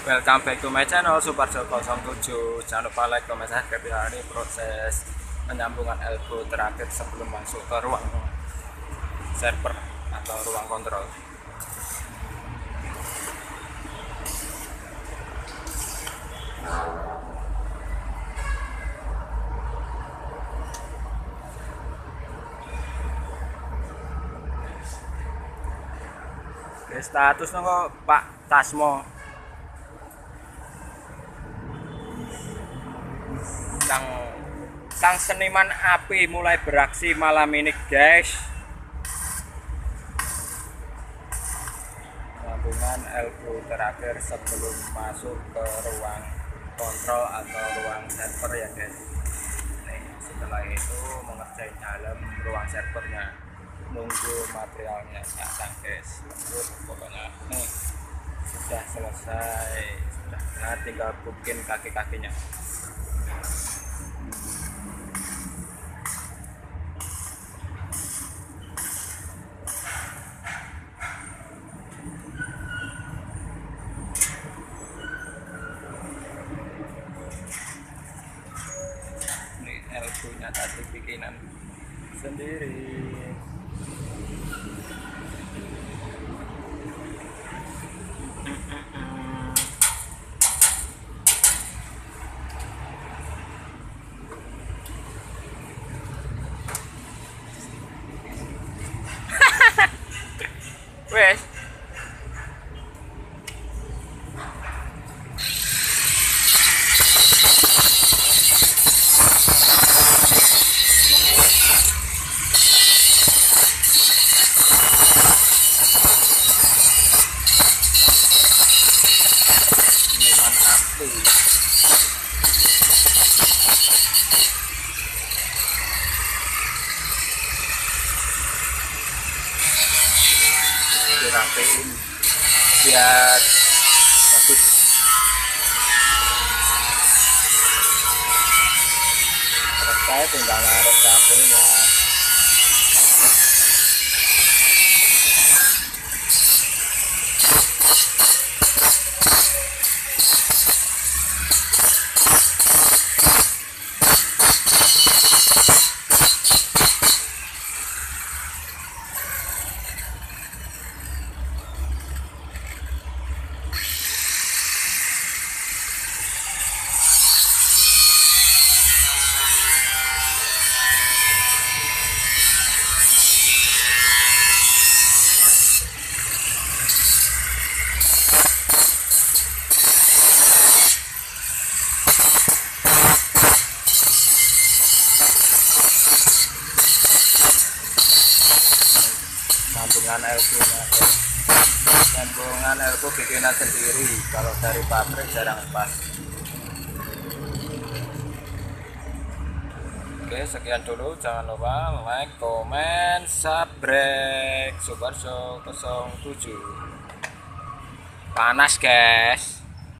Welcome back to my channel Suparjo 07 Jangan lupa like, comment, subscribe ya. Ini proses penyambungan elbow terakhir sebelum masuk ke ruang server atau ruang kontrol. Status nunggu Pak Tasmo sang sang seniman api mulai beraksi malam ini guys. Sambungan elbow terakhir sebelum masuk ke ruang kontrol atau ruang server ya guys. Nih setelah itu mengerjain dalam ruang servernya. Nunggu materialnya datang guys. Lanjut, pokoknya. Nih sudah selesai. Sudah nah tinggal bikin kaki-kakinya elbow nya tadi bikinan sendiri Wes. Dirapiin biar bagus. Terus saya tinggal naruh cabenya sambungan elbow nya sambungan elbow bikinan sendiri. Kalau dari pabrik jarang pas. Oke sekian dulu. Jangan lupa like, comment, subscribe. Subarso 07 panas guys